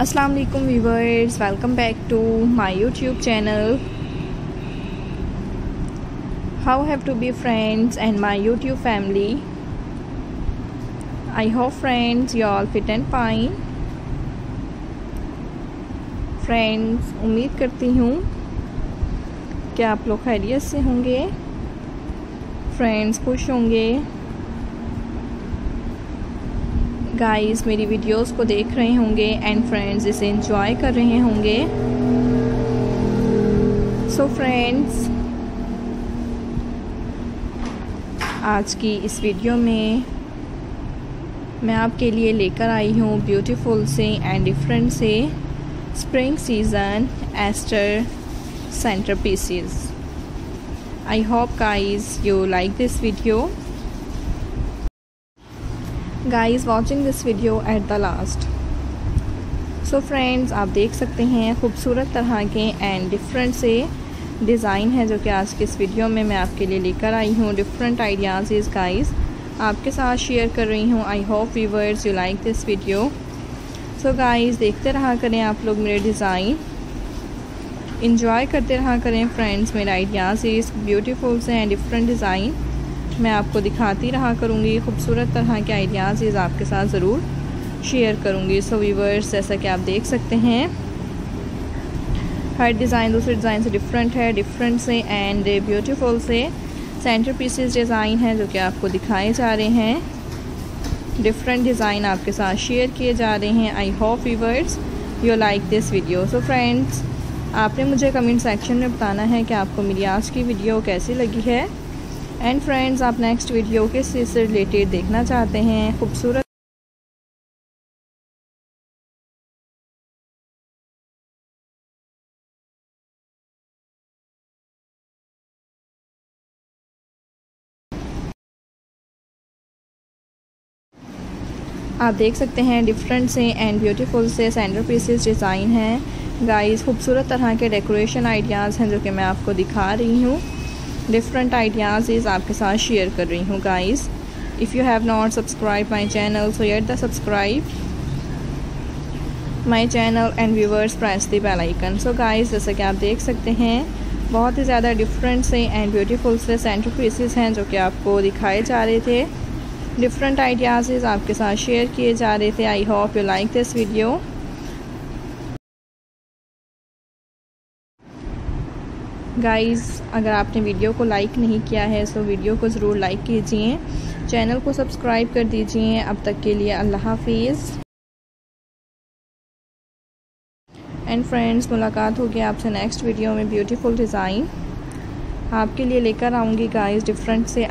वालेकुम viewers welcome back to my YouTube channel how have to be friends and my YouTube family I hope friends you all fit and fine friends उम्मीद करती हूँ कि आप लोग खैरियत से होंगे। फ्रेंड्स खुश होंगे। गाइस मेरी वीडियोस को देख रहे होंगे एंड फ्रेंड्स इसे एंजॉय कर रहे होंगे। सो so फ्रेंड्स आज की इस वीडियो में मैं आपके लिए लेकर आई हूँ ब्यूटीफुल से एंड डिफरेंट से spring season Easter centre pieces I hope guys you like this video guys watching this video at the last so friends आप देख सकते हैं खूबसूरत तरह के एंड डिफरेंट से डिज़ाइन है जो कि आज के इस वीडियो में मैं आपके लिए लेकर आई हूँ. डिफरेंट आइडियाज़ इज़ गाइस आपके साथ शेयर कर रही हूँ. I hope viewers you like this video so guys देखते रहा करें आप लोग मेरे डिज़ाइन इंजॉय करते रहा करें फ्रेंड्स मेरे आइडियाज़ इस ब्यूटीफुल से एंड डिफरेंट डिज़ाइन मैं आपको दिखाती रहा करूँगी खूबसूरत तरह के आइडियाज़ आपके साथ ज़रूर शेयर करूँगी। सो वीवर्स जैसा कि आप देख सकते हैं, हर डिज़ाइन दूसरे डिज़ाइन से डिफरेंट है डिफरेंट से एंड ब्यूटीफुल से। सेंटर पीसेस डिज़ाइन है जो कि आपको दिखाए जा रहे हैं। डिफरेंट डिज़ाइन आपके साथ शेयर किए जा रहे हैं। I hope viewers you like this video so friends आपने मुझे कमेंट सेक्शन में बताना है कि आपको मेरी आज की वीडियो कैसी लगी है। एंड फ्रेंड्स आप नेक्स्ट वीडियो किस चीज़ से रिलेटेड देखना चाहते हैं, खूबसूरत आप देख सकते हैं डिफरेंट से एंड ब्यूटीफुल से सेंटर पीसेस डिज़ाइन हैं। गाइस खूबसूरत तरह के डेकोरेशन आइडियाज़ हैं जो कि मैं आपको दिखा रही हूँ। डिफरेंट आइडियाज़ आपके साथ शेयर कर रही हूँ guys if you have not subscribe my channel so yet the subscribe my channel and viewers press the bell icon so guys जैसे कि आप देख सकते हैं, बहुत ही ज़्यादा डिफरेंट से एंड ब्यूटीफुल से सेंटर पीसेस हैं जो कि आपको दिखाए जा रहे थे. डिफरेंट आइडियाज़ आपके साथ शेयर किए जा रहे थे. I hope you like this video guys अगर आपने वीडियो को लाइक नहीं किया है तो वीडियो को ज़रूर लाइक कीजिए। चैनल को सब्सक्राइब कर दीजिए। अब तक के लिए अल्लाह हाफिज़। एंड फ्रेंड्स मुलाकात होगी आपसे नेक्स्ट वीडियो में ब्यूटीफुल डिज़ाइन आपके लिए लेकर आऊँगी गाइस डिफरेंट से